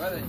Olha aí.